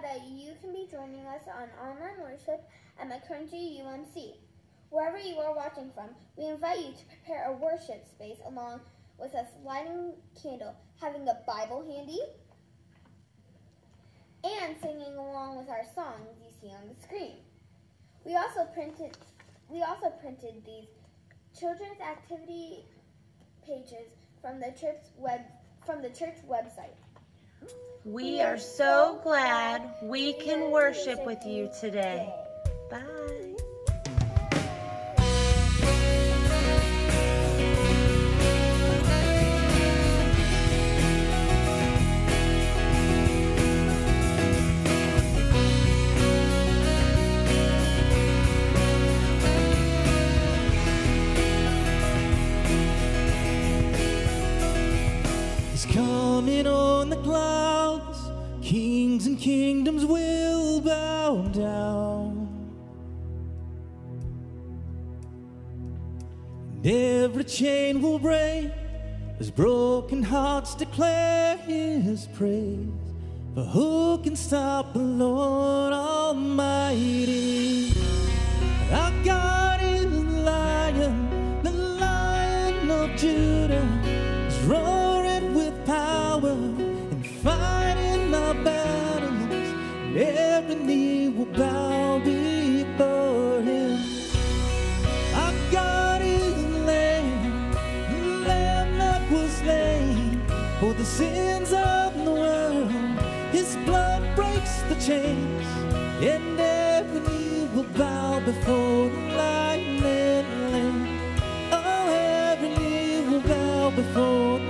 glad that you can be joining us on online worship at McKendree UMC. Wherever you are watching from, we invite you to prepare a worship space along with us lighting candle, having a Bible handy, and singing along with our songs you see on the screen. We also printed we also printed these children's activity pages from the church web from the church website. We are so glad we can worship with you today. Bye. Kingdoms will bow down. And every chain will break as broken hearts declare his praise. For who can stop the Lord Almighty? Our God is the lion, the lion of Judah is will bow before him. Our God is the Lamb, the Lamb that was slain for the sins of the world. His blood breaks the chains, and every knee will bow before the and Lamb. Oh, every knee will bow before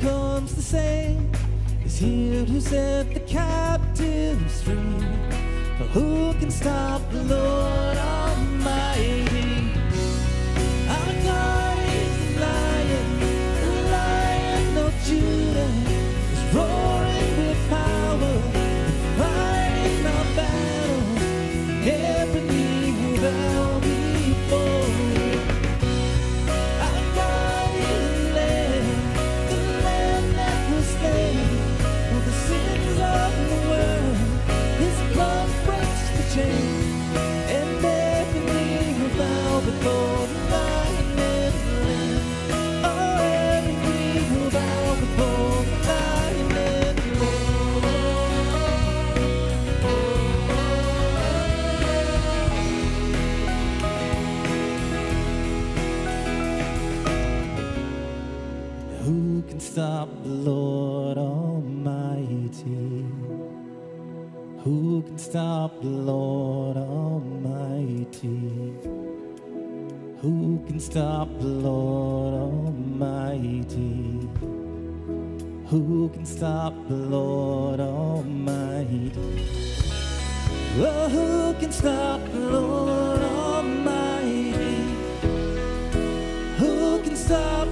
comes to save is here to set the captives free. But who can stop the Lord Almighty? The Lord Almighty? Who can stop Lord Almighty? Who can stop Lord Almighty? Who can stop Lord Almighty? Oh, who can stop Lord Almighty? Who can stop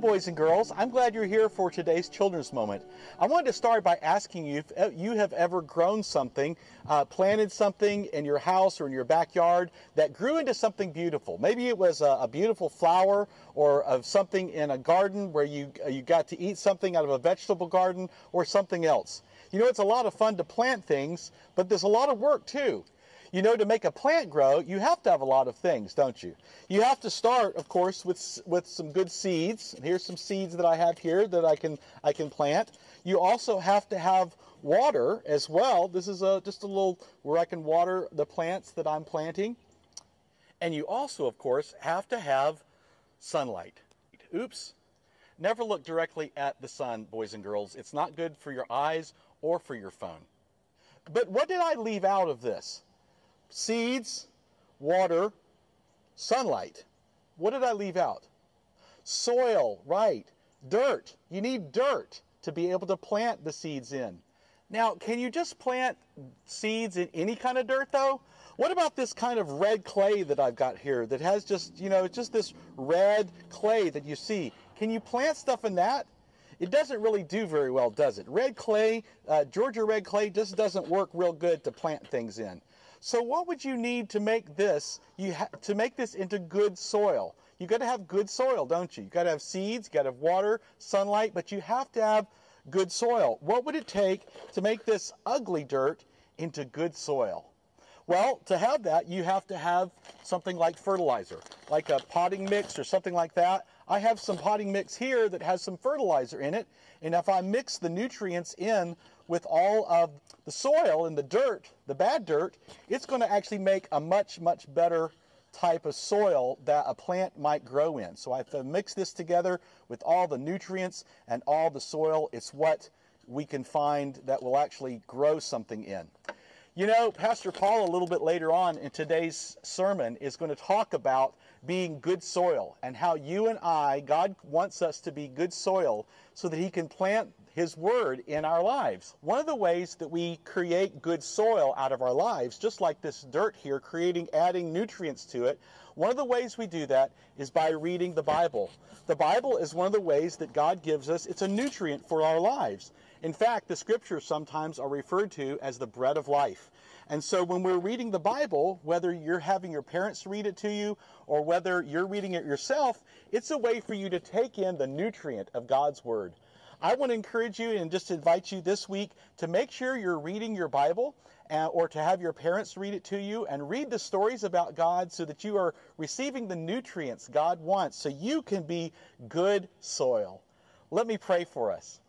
boys and girls. I'm glad you're here for today's Children's Moment. I wanted to start by asking you if uh, you have ever grown something, uh, planted something in your house or in your backyard that grew into something beautiful. Maybe it was a, a beautiful flower or of something in a garden where you, uh, you got to eat something out of a vegetable garden or something else. You know, it's a lot of fun to plant things, but there's a lot of work too. You know, to make a plant grow, you have to have a lot of things, don't you? You have to start, of course, with with some good seeds. Here's some seeds that I have here that I can I can plant. You also have to have water as well. This is a just a little where I can water the plants that I'm planting. And you also, of course, have to have sunlight. Oops. Never look directly at the sun, boys and girls. It's not good for your eyes or for your phone. But what did I leave out of this? Seeds, water, sunlight. What did I leave out? Soil, right. Dirt. You need dirt to be able to plant the seeds in. Now, can you just plant seeds in any kind of dirt though? What about this kind of red clay that I've got here that has just, you know, it's just this red clay that you see? Can you plant stuff in that? It doesn't really do very well, does it? Red clay, uh, Georgia red clay, just doesn't work real good to plant things in. So what would you need to make this, you ha- to make this into good soil? You got to have good soil, don't you? You got to have seeds, you got to have water, sunlight, but you have to have good soil. What would it take to make this ugly dirt into good soil? Well, to have that, you have to have something like fertilizer, like a potting mix or something like that. I have some potting mix here that has some fertilizer in it, and if I mix the nutrients in with all of the soil and the dirt, the bad dirt, it's going to actually make a much, much better type of soil that a plant might grow in. So I mix this together with all the nutrients and all the soil. It's what we can find that will actually grow something in. You know, Pastor Paul, a little bit later on in today's sermon, is going to talk about being good soil and how you and I, God wants us to be good soil so that He can plant His Word in our lives. One of the ways that we create good soil out of our lives, just like this dirt here, creating, adding nutrients to it, one of the ways we do that is by reading the Bible. The Bible is one of the ways that God gives us, it's a nutrient for our lives. In fact, the scriptures sometimes are referred to as the bread of life. And so when we're reading the Bible, whether you're having your parents read it to you or whether you're reading it yourself, it's a way for you to take in the nutrient of God's Word. I want to encourage you and just invite you this week to make sure you're reading your Bible uh, or to have your parents read it to you and read the stories about God so that you are receiving the nutrients God wants so you can be good soil. Let me pray for us.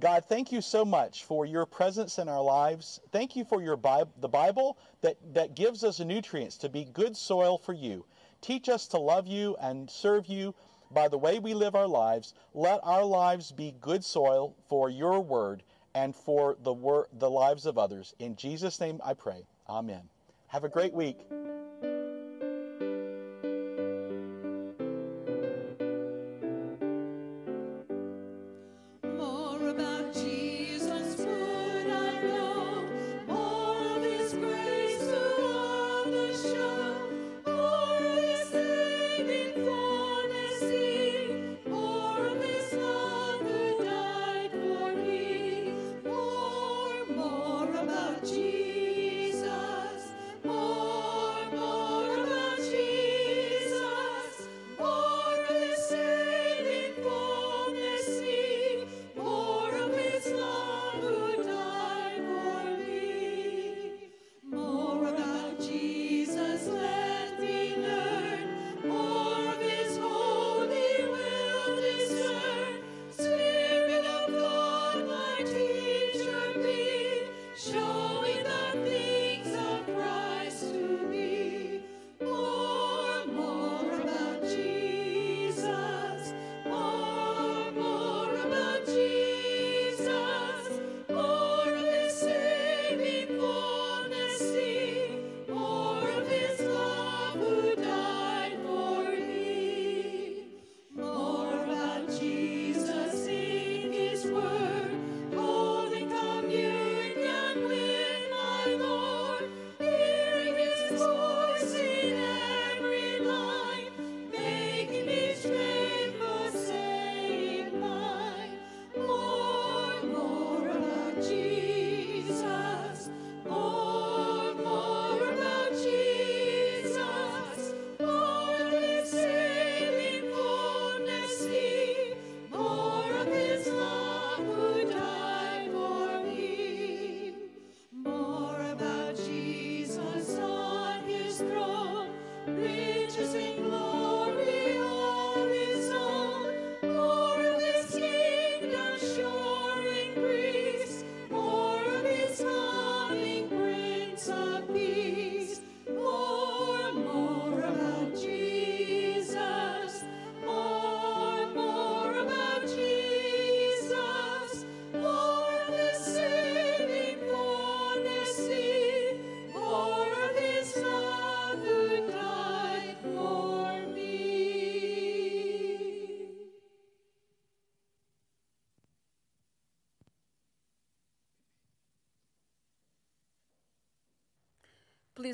God, thank you so much for your presence in our lives. Thank you for your Bible, the Bible that, that gives us the nutrients to be good soil for you. Teach us to love you and serve you by the way we live our lives. Let our lives be good soil for your word and for the, wor- the lives of others. In Jesus' name I pray. Amen. Have a great week.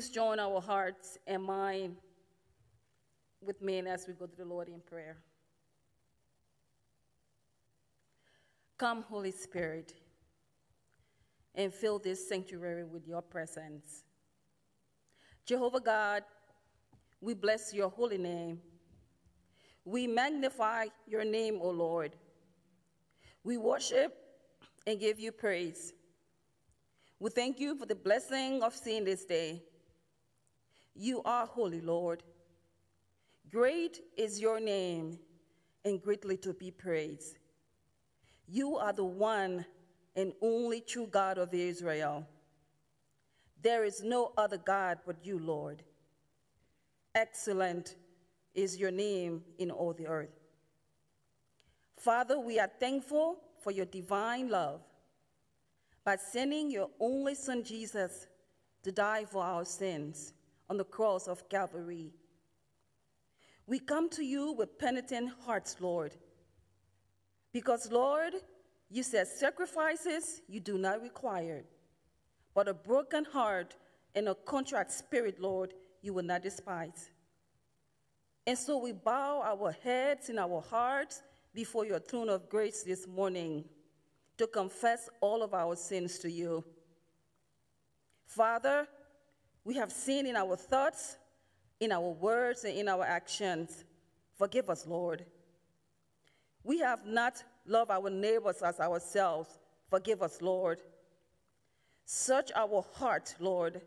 Please join our hearts and mind with me as we go to the Lord in prayer. Come, Holy Spirit, and fill this sanctuary with your presence. Jehovah God, we bless your holy name. We magnify your name, O Lord. We worship and give you praise. We thank you for the blessing of seeing this day. You are holy, Lord. Great is your name and greatly to be praised. You are the one and only true God of Israel. There is no other God but you, Lord. Excellent is your name in all the earth. Father, we are thankful for your divine love by sending your only Son Jesus to die for our sins on the cross of Calvary. We come to you with penitent hearts, Lord, because, Lord, you said sacrifices you do not require, but a broken heart and a contrite spirit, Lord, you will not despise. And so we bow our heads and our hearts before your throne of grace this morning to confess all of our sins to you. Father, we have sinned in our thoughts, in our words, and in our actions. Forgive us, Lord. We have not loved our neighbors as ourselves. Forgive us, Lord. Search our heart, Lord.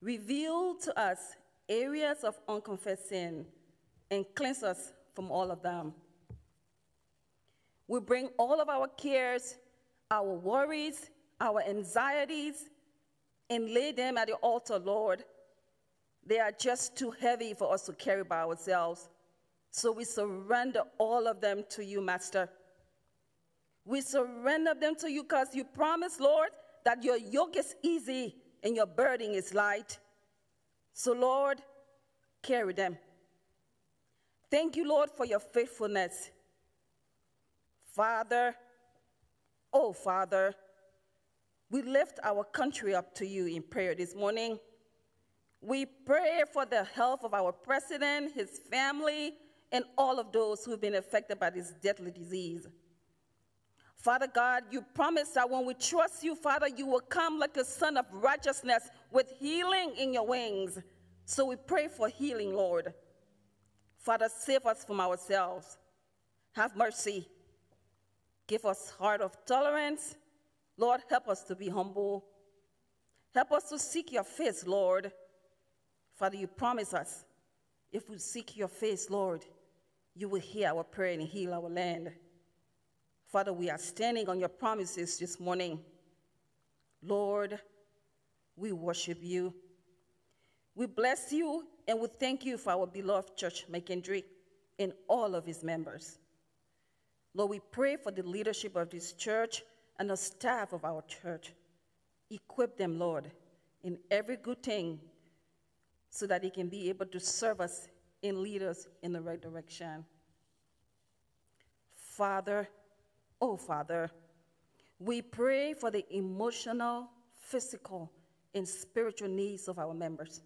Reveal to us areas of unconfessed sin and cleanse us from all of them. We bring all of our cares, our worries, our anxieties, and lay them at the altar, Lord. They are just too heavy for us to carry by ourselves. So we surrender all of them to you, Master. We surrender them to you because you promise, Lord, that your yoke is easy and your burden is light. So, Lord, carry them. Thank you, Lord, for your faithfulness. Father, oh Father, we lift our country up to you in prayer this morning. We pray for the health of our president, his family, and all of those who've been affected by this deadly disease. Father God, you promised that when we trust you, Father, you will come like a son of righteousness with healing in your wings. So we pray for healing, Lord. Father, save us from ourselves. Have mercy. Give us heart of tolerance. Lord, help us to be humble. Help us to seek your face, Lord. Father, you promise us if we seek your face, Lord, you will hear our prayer and heal our land. Father, we are standing on your promises this morning. Lord, we worship you. We bless you and we thank you for our beloved church, McKendree, and all of its members. Lord, we pray for the leadership of this church and the staff of our church. Equip them, Lord, in every good thing so that they can be able to serve us and lead us in the right direction. Father, oh Father, we pray for the emotional, physical, and spiritual needs of our members.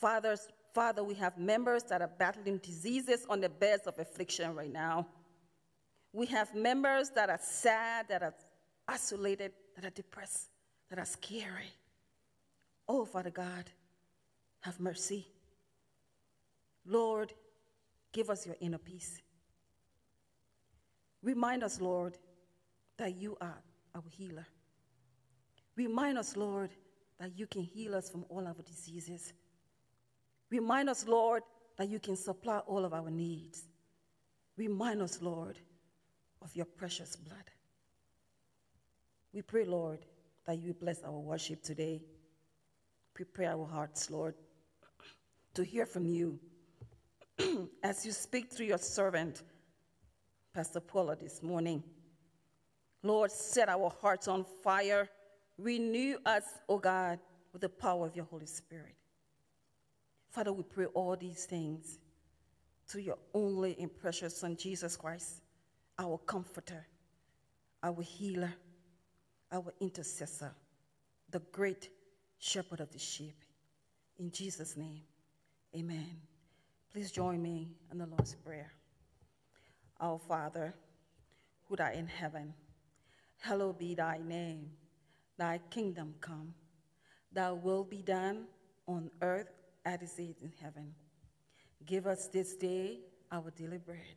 Fathers, Father, we have members that are battling diseases on the beds of affliction right now. We have members that are sad, that are isolated, that are depressed, that are scary. Oh, Father God, have mercy. Lord, give us your inner peace. Remind us, Lord, that you are our healer. Remind us, Lord, that you can heal us from all our diseases. Remind us, Lord, that you can supply all of our needs. Remind us, Lord, of your precious blood. We pray, Lord, that you bless our worship today. Prepare our hearts, Lord, to hear from you as you speak through your servant, Pastor Paula, this morning. Lord, set our hearts on fire. Renew us, O oh God, with the power of your Holy Spirit. Father, we pray all these things through your only and precious Son, Jesus Christ, our comforter, our healer, our intercessor, the great shepherd of the sheep. In Jesus' name, amen. Please join me in the Lord's Prayer. Our Father, who art in heaven, hallowed be thy name. Thy kingdom come, thy will be done on earth as it is in heaven. Give us this day our daily bread,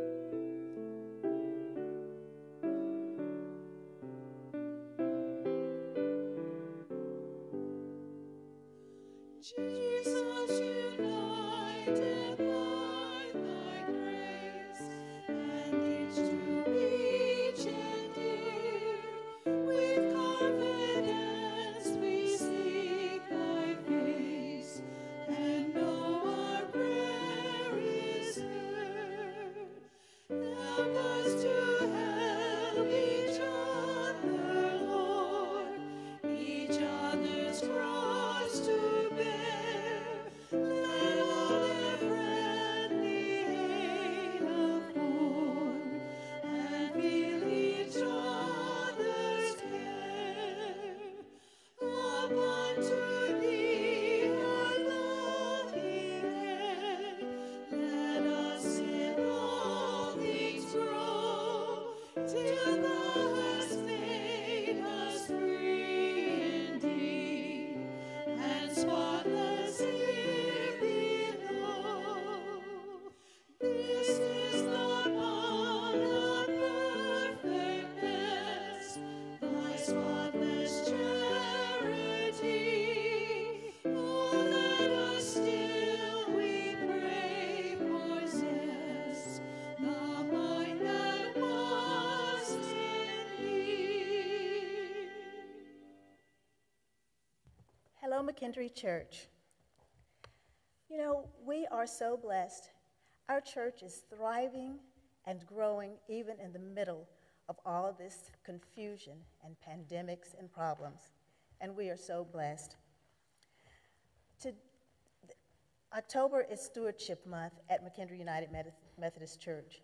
McKendree Church. You know, we are so blessed. Our church is thriving and growing even in the middle of all of this confusion and pandemics and problems, and we are so blessed. To, October is Stewardship Month at McKendree United Methodist Church.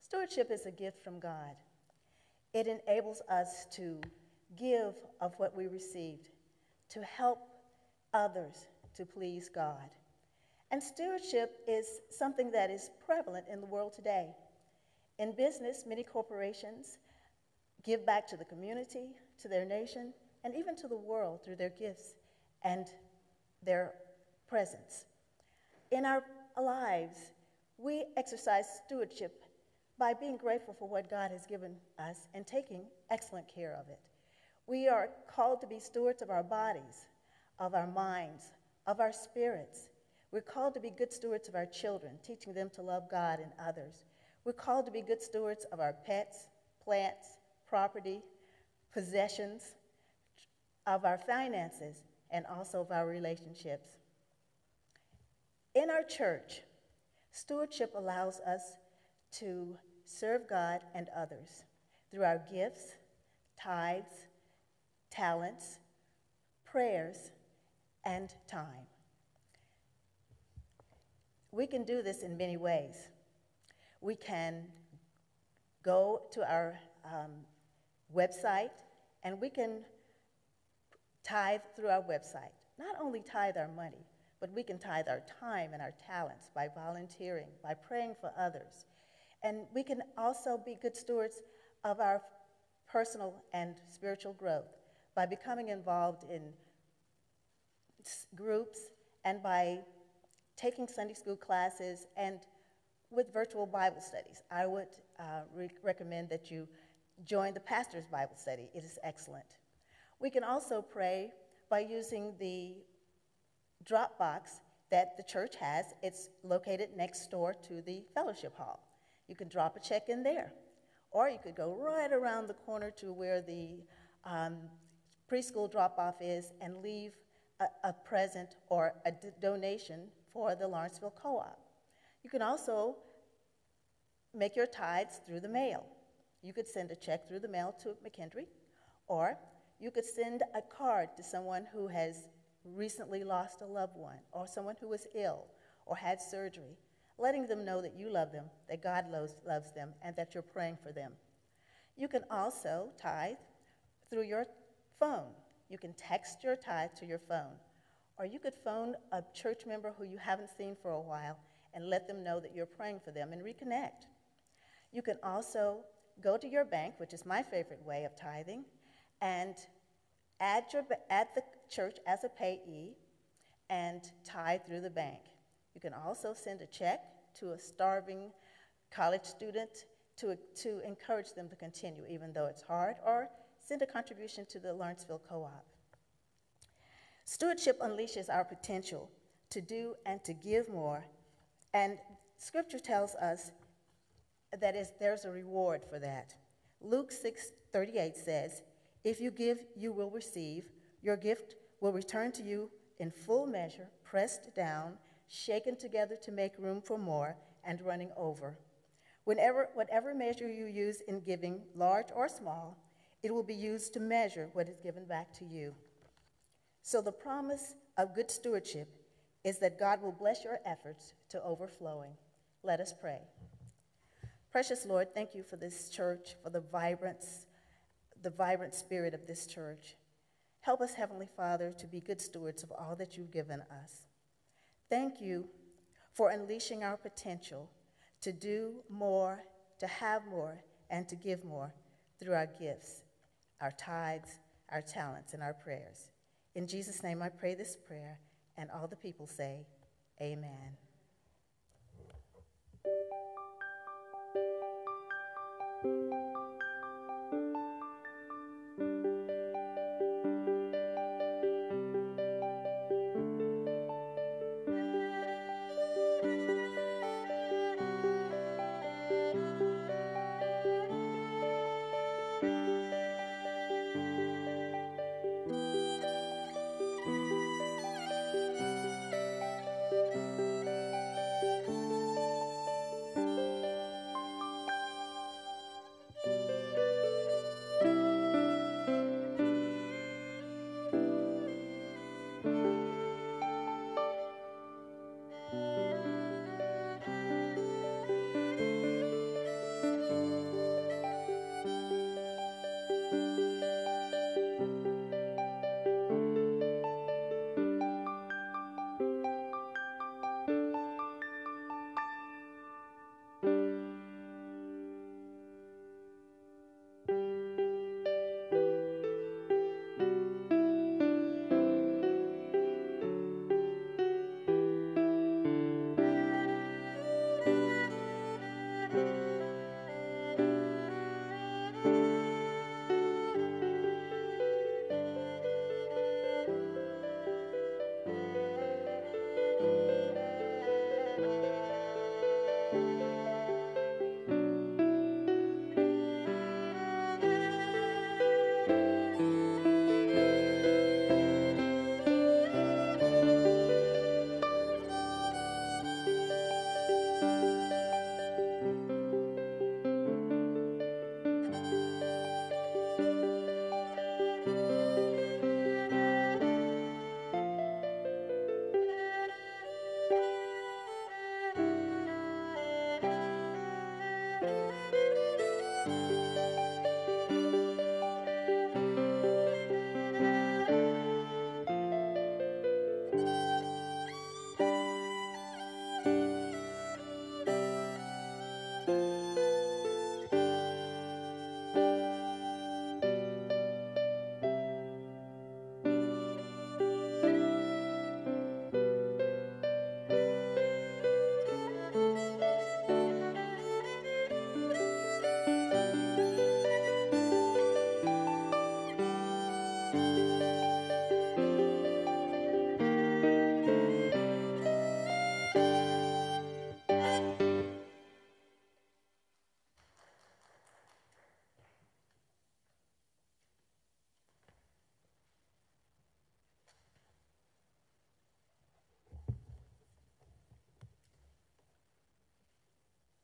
Stewardship is a gift from God. It enables us to give of what we received, to help others to please God. And stewardship is something that is prevalent in the world today. In business, many corporations give back to the community, to their nation, and even to the world through their gifts and their presence. In our lives, we exercise stewardship by being grateful for what God has given us and taking excellent care of it. We are called to be stewards of our bodies, of our minds, of our spirits. We're called to be good stewards of our children, teaching them to love God and others. We're called to be good stewards of our pets, plants, property, possessions, of our finances, and also of our relationships. In our church, stewardship allows us to serve God and others through our gifts, tithes, talents, prayers, and time. We can do this in many ways. We can go to our um, website and we can tithe through our website. Not only tithe our money, but we can tithe our time and our talents by volunteering, by praying for others. And we can also be good stewards of our personal and spiritual growth by becoming involved in groups and by taking Sunday school classes and with virtual Bible studies. I would uh, re- recommend that you join the pastor's Bible study, it is excellent. We can also pray by using the Dropbox that the church has. It's located next door to the fellowship hall. You can drop a check in there. Or you could go right around the corner to where the um, preschool drop off is and leave a, a present or a donation for the Lawrenceville Co op. You can also make your tithes through the mail. You could send a check through the mail to McKendree, or you could send a card to someone who has recently lost a loved one, or someone who was ill or had surgery, letting them know that you love them, that God loves, loves them, and that you're praying for them. You can also tithe through your phone. You can text your tithe to your phone. Or you could phone a church member who you haven't seen for a while and let them know that you're praying for them and reconnect. You can also go to your bank, which is my favorite way of tithing, and add, your, add the church as a payee and tithe through the bank. You can also send a check to a starving college student to, to encourage them to continue, even though it's hard, or send a contribution to the Lawrenceville Co op. Stewardship unleashes our potential to do and to give more, and scripture tells us that is, there's a reward for that. Luke 6 38 says, If you give, you will receive. Your gift will return to you in full measure, pressed down, shaken together to make room for more, and running over. Whenever, whatever measure you use in giving, large or small, it will be used to measure what is given back to you. So the promise of good stewardship is that God will bless your efforts to overflowing. Let us pray. Precious Lord, thank you for this church, for the vibrance, the vibrant spirit of this church. Help us, Heavenly Father, to be good stewards of all that you've given us. Thank you for unleashing our potential to do more, to have more, and to give more through our gifts, our tithes, our talents, and our prayers. In Jesus' name, I pray this prayer, and all the people say, Amen.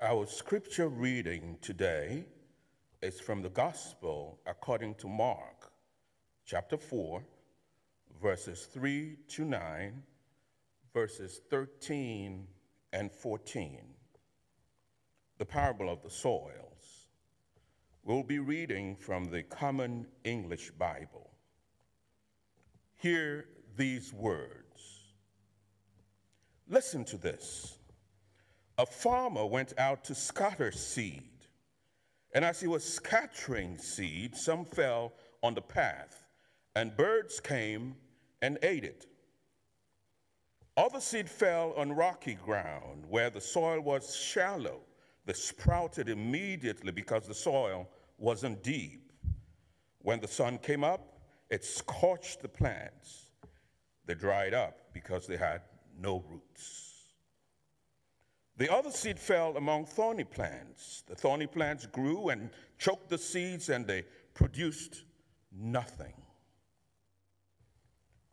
Our scripture reading today is from the Gospel according to Mark, chapter 4, verses 3 to 9, verses 13 and 14. The parable of the soils. We'll be reading from the Common English Bible. Hear these words. Listen to this. A farmer went out to scatter seed. And as he was scattering seed, some fell on the path, and birds came and ate it. Other seed fell on rocky ground where the soil was shallow. They sprouted immediately because the soil wasn't deep. When the sun came up, it scorched the plants. They dried up because they had no roots. The other seed fell among thorny plants. The thorny plants grew and choked the seeds, and they produced nothing.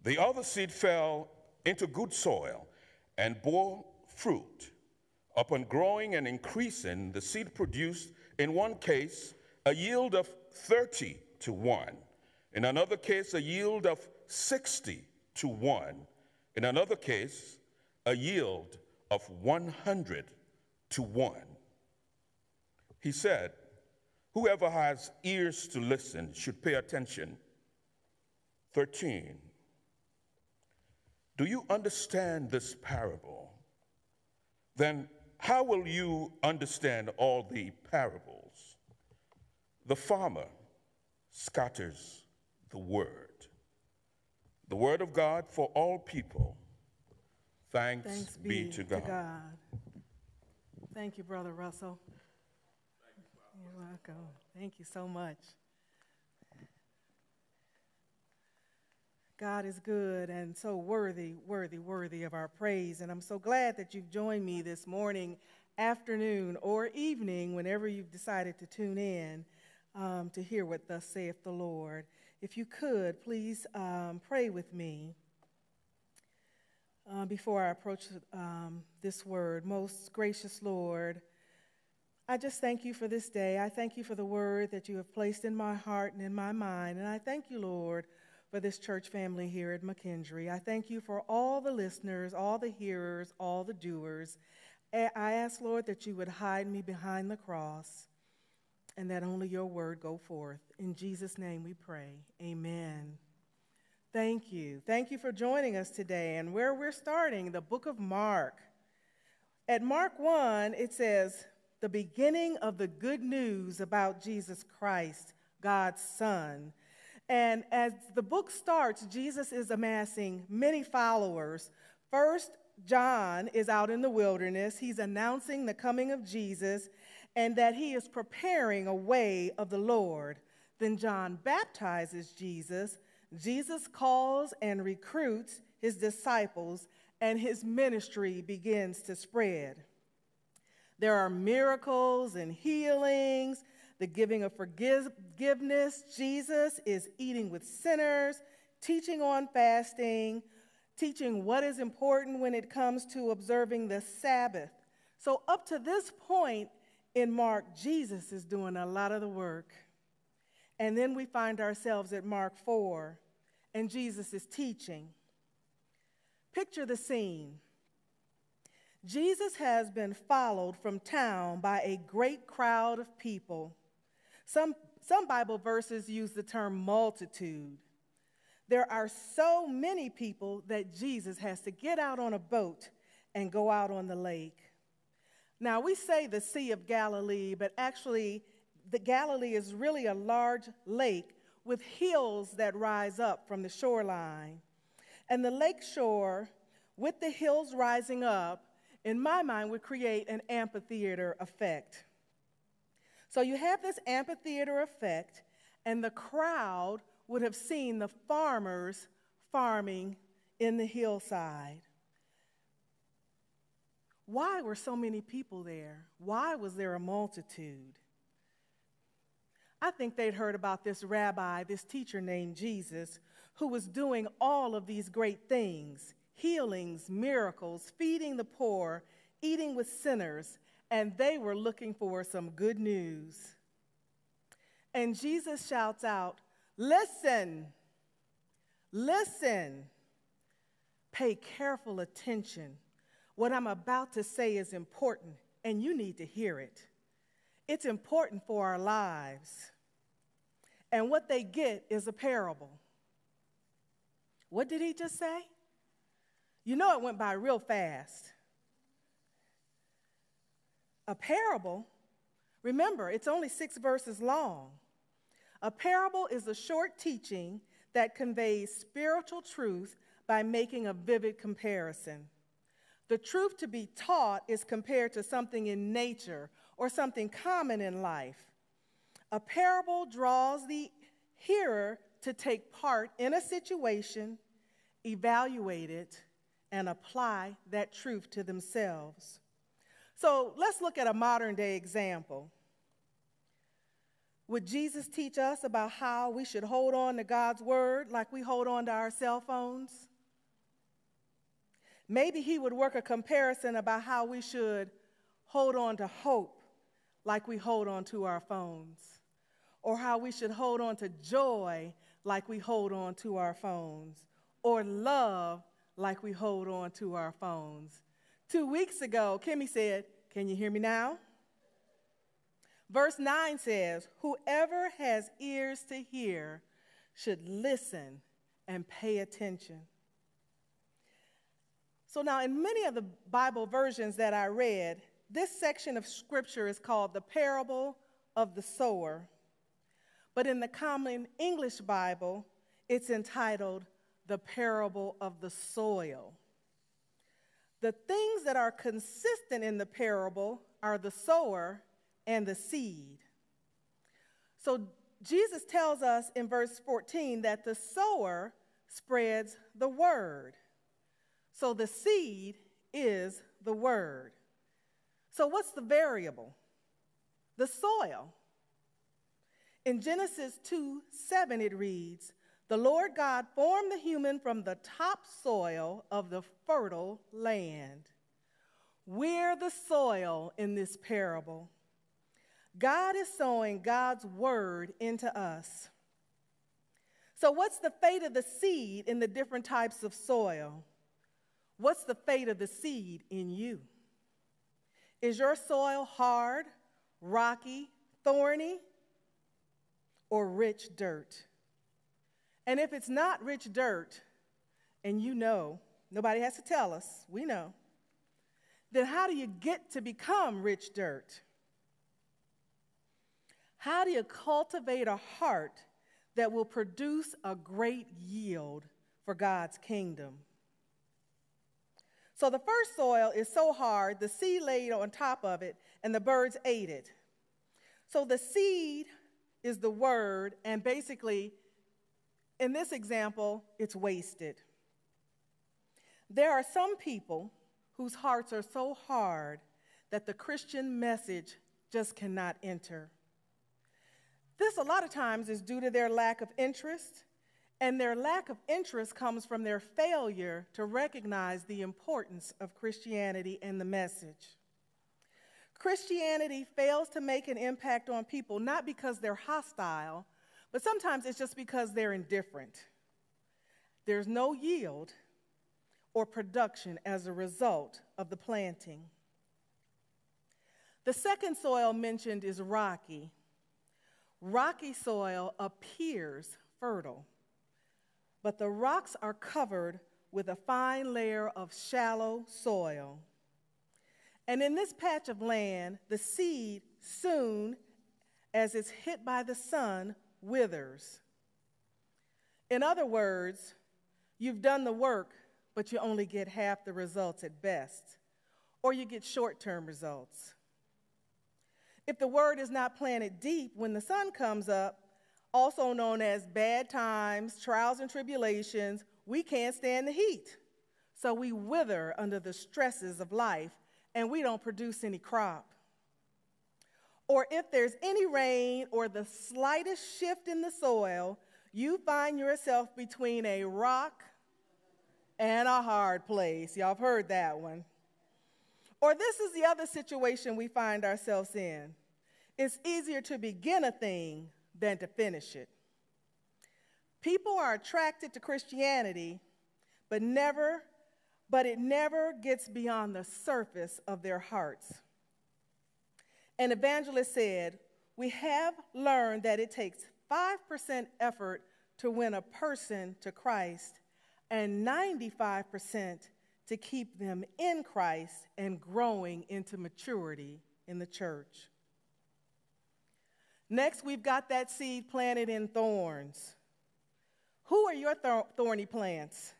The other seed fell into good soil and bore fruit. Upon growing and increasing, the seed produced, in one case, a yield of 30 to 1, in another case, a yield of 60 to 1, in another case, a yield of 100 to 1. He said, Whoever has ears to listen should pay attention. 13. Do you understand this parable? Then how will you understand all the parables? The farmer scatters the word, the word of God for all people. Thanks, Thanks be, to God. Thank you, Brother Russell. You're welcome. Thank you so much. God is good and so worthy, worthy, worthy of our praise. And I'm so glad that you've joined me this morning, afternoon, or evening, whenever you've decided to tune in um, to hear what thus saith the Lord. If you could, please um, pray with me uh, before I approach um, this word. Most gracious Lord, I just thank you for this day. I thank you for the word that you have placed in my heart and in my mind. And I thank you, Lord, for this church family here at McKendree. I thank you for all the listeners, all the hearers, all the doers. I ask, Lord, that you would hide me behind the cross and that only your word go forth. In Jesus' name we pray. Amen. Thank you. Thank you for joining us today. And where we're starting, the book of Mark. At Mark 1, it says, the beginning of the good news about Jesus Christ, God's Son. And as the book starts, Jesus is amassing many followers. First, John is out in the wilderness. He's announcing the coming of Jesus and that he is preparing a way of the Lord. Then John baptizes Jesus Jesus calls and recruits his disciples, and his ministry begins to spread. There are miracles and healings, the giving of forgiveness. Jesus is eating with sinners, teaching on fasting, teaching what is important when it comes to observing the Sabbath. So, up to this point in Mark, Jesus is doing a lot of the work. And then we find ourselves at Mark 4, and Jesus is teaching. Picture the scene. Jesus has been followed from town by a great crowd of people. Some, some Bible verses use the term multitude. There are so many people that Jesus has to get out on a boat and go out on the lake. Now, we say the Sea of Galilee, but actually, the Galilee is really a large lake with hills that rise up from the shoreline. And the lake shore, with the hills rising up, in my mind, would create an amphitheater effect. So you have this amphitheater effect, and the crowd would have seen the farmers farming in the hillside. Why were so many people there? Why was there a multitude? I think they'd heard about this rabbi, this teacher named Jesus, who was doing all of these great things healings, miracles, feeding the poor, eating with sinners, and they were looking for some good news. And Jesus shouts out, Listen, listen, pay careful attention. What I'm about to say is important, and you need to hear it. It's important for our lives. And what they get is a parable. What did he just say? You know, it went by real fast. A parable, remember, it's only six verses long. A parable is a short teaching that conveys spiritual truth by making a vivid comparison. The truth to be taught is compared to something in nature or something common in life. A parable draws the hearer to take part in a situation, evaluate it, and apply that truth to themselves. So let's look at a modern day example. Would Jesus teach us about how we should hold on to God's word like we hold on to our cell phones? Maybe he would work a comparison about how we should hold on to hope like we hold on to our phones, or how we should hold on to joy like we hold on to our phones, or love like we hold on to our phones. Two weeks ago, Kimmy said, Can you hear me now? Verse 9 says, Whoever has ears to hear should listen and pay attention. So, now in many of the Bible versions that I read, this section of scripture is called the parable of the sower. But in the Common English Bible, it's entitled the parable of the soil. The things that are consistent in the parable are the sower and the seed. So Jesus tells us in verse 14 that the sower spreads the word. So the seed is the word. So, what's the variable? The soil. In Genesis 2 7, it reads, The Lord God formed the human from the topsoil of the fertile land. We're the soil in this parable. God is sowing God's word into us. So, what's the fate of the seed in the different types of soil? What's the fate of the seed in you? Is your soil hard, rocky, thorny, or rich dirt? And if it's not rich dirt, and you know, nobody has to tell us, we know, then how do you get to become rich dirt? How do you cultivate a heart that will produce a great yield for God's kingdom? So the first soil is so hard, the seed laid on top of it, and the birds ate it. So the seed is the word, and basically, in this example, it's wasted. There are some people whose hearts are so hard that the Christian message just cannot enter. This, a lot of times, is due to their lack of interest and their lack of interest comes from their failure to recognize the importance of Christianity and the message. Christianity fails to make an impact on people not because they're hostile, but sometimes it's just because they're indifferent. There's no yield or production as a result of the planting. The second soil mentioned is rocky. Rocky soil appears fertile but the rocks are covered with a fine layer of shallow soil. And in this patch of land, the seed soon, as it's hit by the sun, withers. In other words, you've done the work, but you only get half the results at best, or you get short term results. If the word is not planted deep when the sun comes up, also known as bad times, trials, and tribulations, we can't stand the heat. So we wither under the stresses of life and we don't produce any crop. Or if there's any rain or the slightest shift in the soil, you find yourself between a rock and a hard place. Y'all have heard that one. Or this is the other situation we find ourselves in. It's easier to begin a thing than to finish it. People are attracted to Christianity, but never but it never gets beyond the surface of their hearts. An evangelist said, We have learned that it takes 5% effort to win a person to Christ and 95% to keep them in Christ and growing into maturity in the church. Next, we've got that seed planted in thorns. Who are your thorny plants?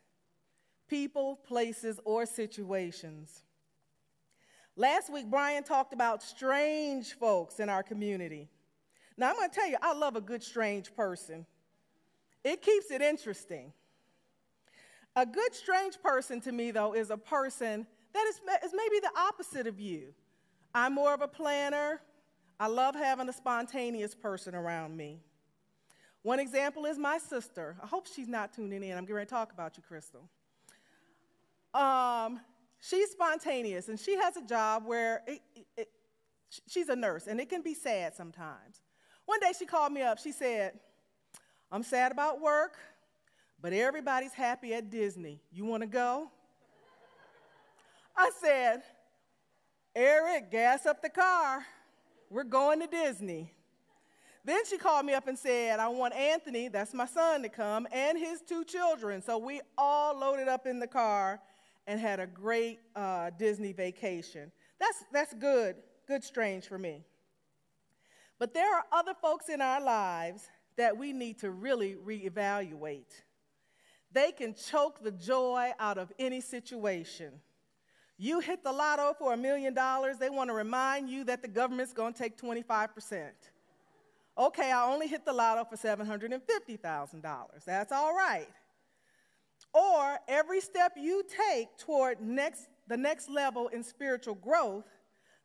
people, places, or situations. Last week, Brian talked about strange folks in our community. Now, I'm going to tell you, I love a good strange person. It keeps it interesting. A good strange person to me, though, is a person that is, is maybe the opposite of you. I'm more of a planner. I love having a spontaneous person around me. One example is my sister. I hope she's not tuning in. I'm going to talk about you, Crystal. Um, she's spontaneous and she has a job where it, it, she's a nurse and it can be sad sometimes. One day she called me up. She said, I'm sad about work, but everybody's happy at Disney. You want to go? I said, Eric, gas up the car. We're going to Disney. Then she called me up and said, I want Anthony, that's my son, to come, and his two children. So we all loaded up in the car and had a great uh, Disney vacation. That's, that's good, good strange for me. But there are other folks in our lives that we need to really reevaluate. They can choke the joy out of any situation. You hit the lotto for a million dollars, they want to remind you that the government's going to take 25%. Okay, I only hit the lotto for $750,000. That's all right. Or every step you take toward next, the next level in spiritual growth,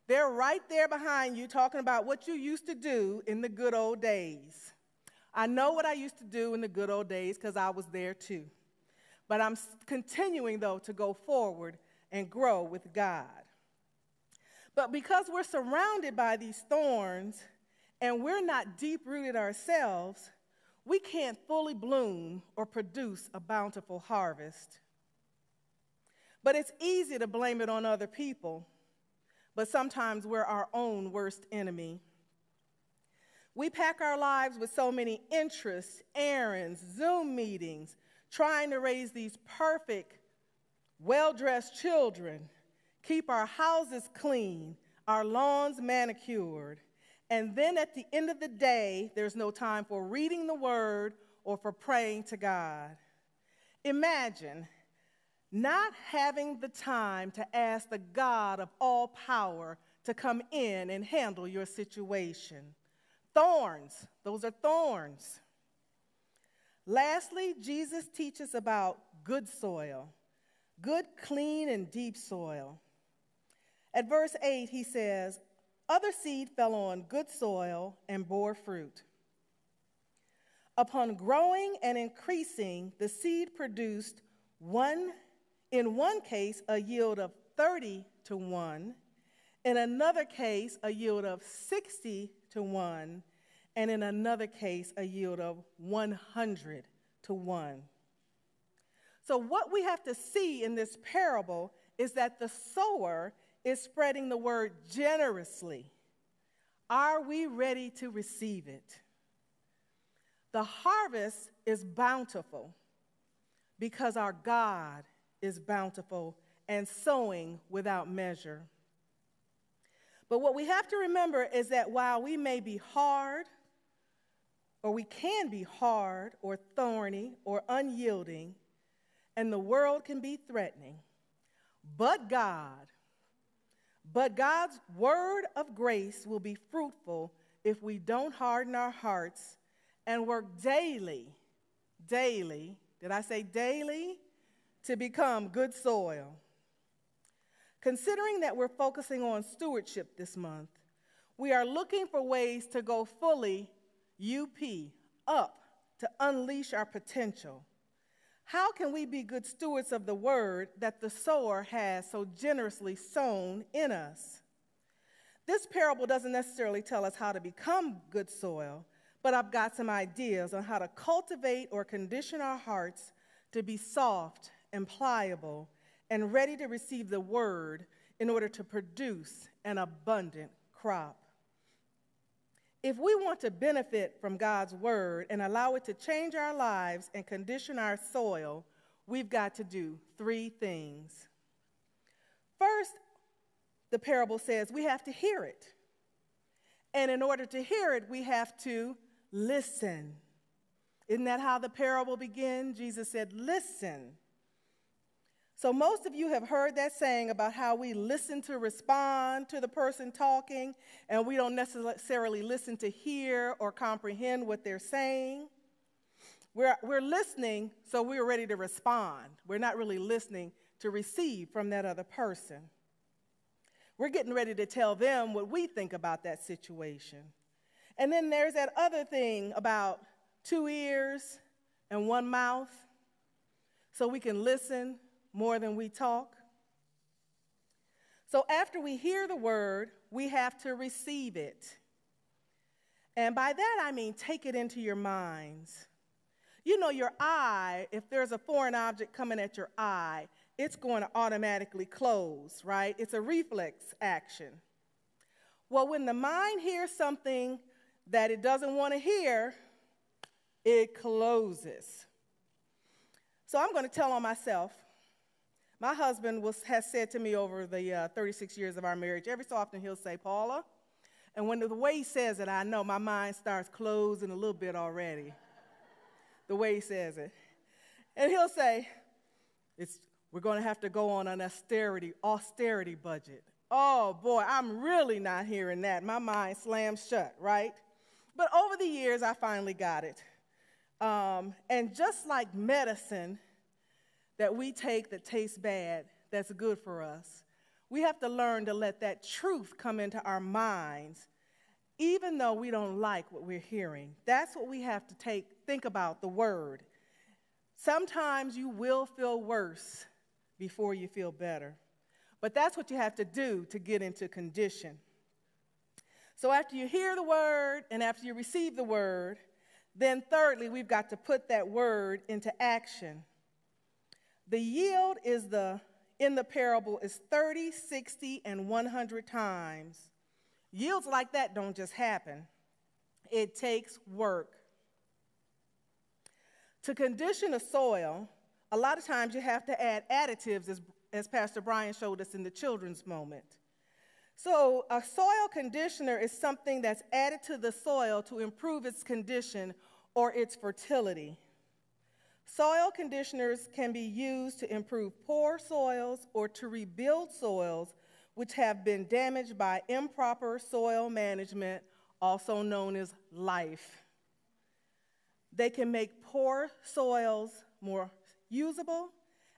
they're right there behind you talking about what you used to do in the good old days. I know what I used to do in the good old days because I was there too. But I'm continuing, though, to go forward and grow with God. But because we're surrounded by these thorns and we're not deep rooted ourselves, we can't fully bloom or produce a bountiful harvest. But it's easy to blame it on other people, but sometimes we're our own worst enemy. We pack our lives with so many interests, errands, Zoom meetings, trying to raise these perfect, well dressed children, keep our houses clean, our lawns manicured, and then at the end of the day, there's no time for reading the word or for praying to God. Imagine not having the time to ask the God of all power to come in and handle your situation. Thorns, those are thorns. Lastly, Jesus teaches about good soil, good, clean, and deep soil. At verse 8, he says, other seed fell on good soil and bore fruit. Upon growing and increasing, the seed produced one, in one case, a yield of 30 to 1, in another case, a yield of 60 to 1, and in another case, a yield of 100 to 1. So, what we have to see in this parable is that the sower is spreading the word generously. Are we ready to receive it? The harvest is bountiful because our God is bountiful and sowing without measure. But what we have to remember is that while we may be hard, or we can be hard or thorny or unyielding, and the world can be threatening, but God but God's word of grace will be fruitful if we don't harden our hearts and work daily, daily, did I say daily? To become good soil. Considering that we're focusing on stewardship this month, we are looking for ways to go fully UP, up, to unleash our potential. How can we be good stewards of the word that the sower has so generously sown in us? This parable doesn't necessarily tell us how to become good soil, but I've got some ideas on how to cultivate or condition our hearts to be soft and pliable and ready to receive the word in order to produce an abundant crop. If we want to benefit from God's word and allow it to change our lives and condition our soil, we've got to do three things. First, the parable says we have to hear it. And in order to hear it, we have to listen. Isn't that how the parable begins? Jesus said, Listen. So, most of you have heard that saying about how we listen to respond to the person talking, and we don't necessarily listen to hear or comprehend what they're saying. We're, we're listening, so we're ready to respond. We're not really listening to receive from that other person. We're getting ready to tell them what we think about that situation. And then there's that other thing about two ears and one mouth, so we can listen more than we talk. So after we hear the word, we have to receive it. And by that I mean take it into your minds. You know, your eye, if there's a foreign object coming at your eye, it's going to automatically close, right? It's a reflex action. Well, when the mind hears something that it doesn't want to hear, it closes. So I'm going to tell on myself. My husband was, has said to me over the uh, 36 years of our marriage, every so often he'll say, Paula, and when the, way he says it, I know my mind starts closing a little bit already. the way he says it. And he'll say, it's, we're going to have to go on an austerity, austerity budget. Oh boy, I'm really not hearing that. My mind slams shut, right? But over the years, I finally got it. Um, and just like medicine that we take that tastes bad, that's good for us, we have to learn to let that truth come into our minds, even though we don't like what we're hearing. That's what we have to take, think about the word. Sometimes you will feel worse before you feel better. But that's what you have to do to get into condition. So after you hear the word and after you receive the word, then thirdly, we've got to put that word into action. The yield is the in the parable is 30, 60, and 100 times. Yields like that don't just happen. It takes work. To condition a soil, a lot of times you have to add additives, as, as Pastor Brian showed us in the children's moment. So, a soil conditioner is something that's added to the soil to improve its condition or its fertility. Soil conditioners can be used to improve poor soils or to rebuild soils which have been damaged by improper soil management, also known as life. They can make poor soils more usable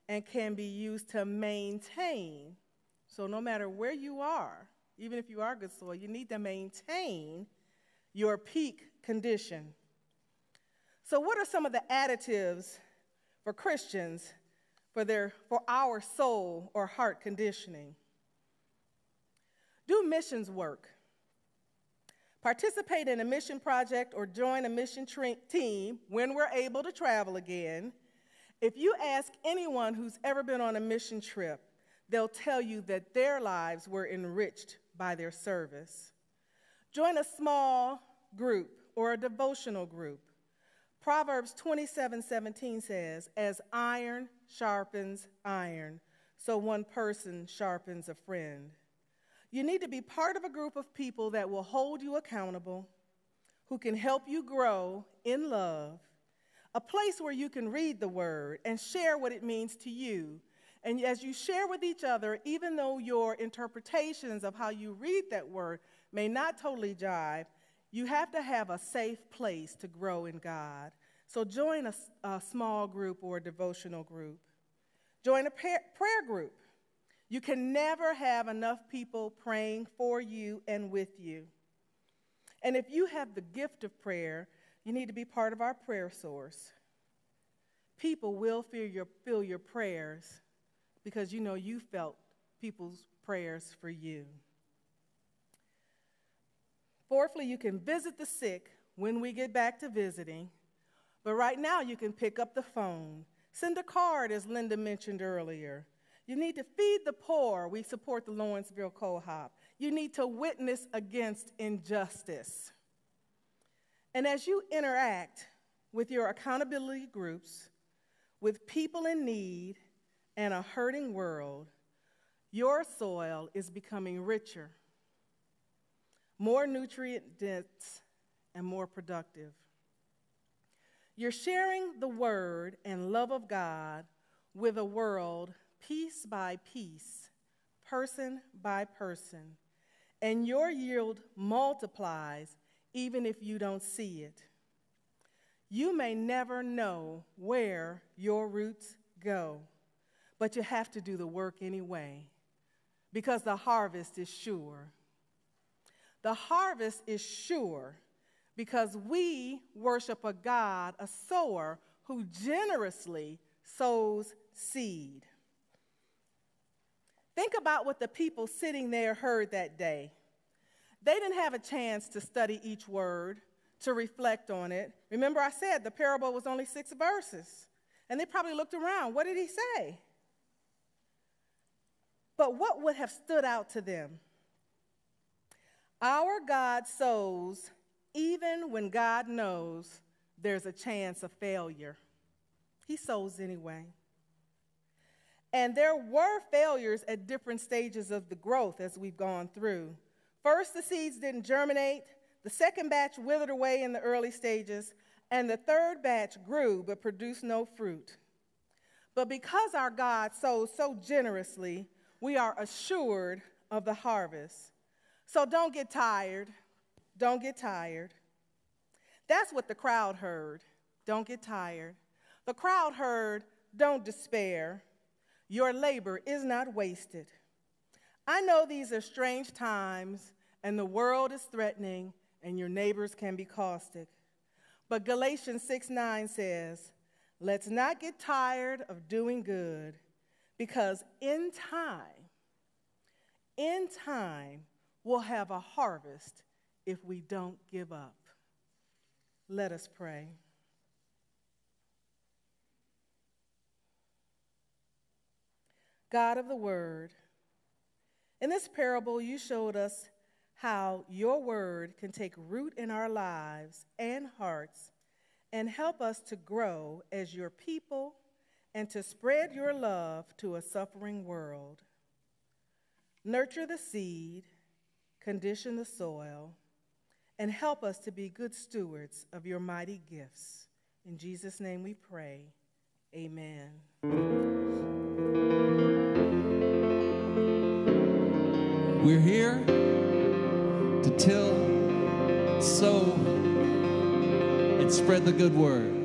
and can be used to maintain. So, no matter where you are, even if you are good soil, you need to maintain your peak condition. So, what are some of the additives for Christians for, their, for our soul or heart conditioning? Do missions work. Participate in a mission project or join a mission team when we're able to travel again if you ask anyone who's ever been on a mission trip, they'll tell you that their lives were enriched by their service. Join a small group or a devotional group. Proverbs 27 17 says, As iron sharpens iron, so one person sharpens a friend. You need to be part of a group of people that will hold you accountable, who can help you grow in love, a place where you can read the word and share what it means to you. And as you share with each other, even though your interpretations of how you read that word may not totally jive, you have to have a safe place to grow in God. So join a, a small group or a devotional group. Join a prayer group. You can never have enough people praying for you and with you. And if you have the gift of prayer, you need to be part of our prayer source. People will feel your, feel your prayers because you know you felt people's prayers for you. Fourthly, you can visit the sick when we get back to visiting. But right now, you can pick up the phone, send a card, as Linda mentioned earlier. You need to feed the poor. We support the Lawrenceville Co-op. You need to witness against injustice. And as you interact with your accountability groups, with people in need and a hurting world, your soil is becoming richer, more nutrient dense, and more productive. You're sharing the word and love of God with a world piece by piece, person by person, and your yield multiplies even if you don't see it. You may never know where your roots go, but you have to do the work anyway because the harvest is sure. The harvest is sure because we worship a God, a sower, who generously sows seed. Think about what the people sitting there heard that day. They didn't have a chance to study each word, to reflect on it. Remember, I said the parable was only six verses. And they probably looked around. What did he say? But what would have stood out to them? Our God sows even when God knows there's a chance of failure. He sows anyway. And there were failures at different stages of the growth as we've gone through. First, the seeds didn't germinate. The second batch withered away in the early stages. And the third batch grew but produced no fruit. But because our God sows so generously, we are assured of the harvest. So don't get tired. Don't get tired. That's what the crowd heard. Don't get tired. The crowd heard, don't despair. Your labor is not wasted. I know these are strange times and the world is threatening and your neighbors can be caustic. But Galatians 6 9 says, Let's not get tired of doing good because in time, in time, we'll have a harvest if we don't give up. Let us pray. God of the Word, in this parable, you showed us how your word can take root in our lives and hearts and help us to grow as your people and to spread your love to a suffering world. Nurture the seed, condition the soil, and help us to be good stewards of your mighty gifts. In Jesus' name we pray. Amen. We're here to till, sow, and spread the good word.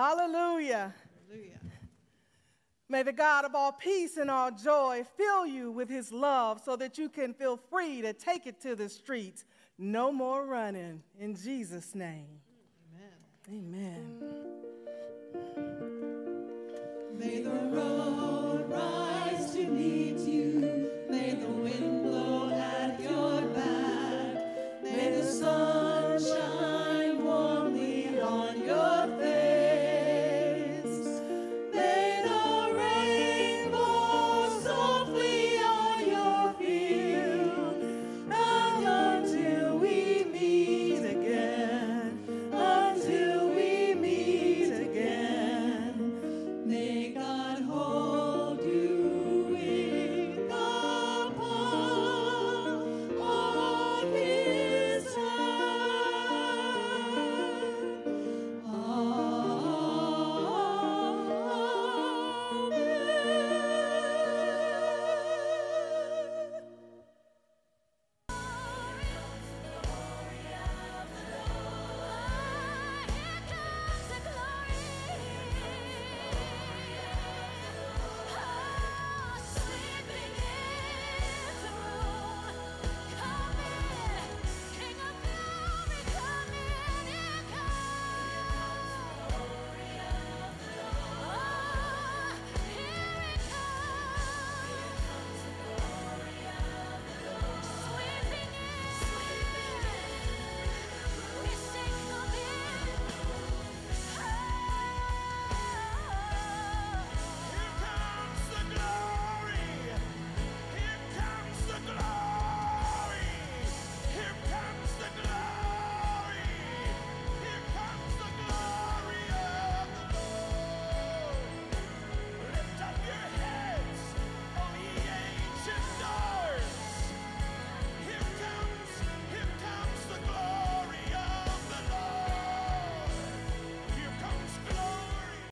Hallelujah. Hallelujah. May the God of all peace and all joy fill you with his love so that you can feel free to take it to the streets. No more running. In Jesus' name. Amen. Amen. May the road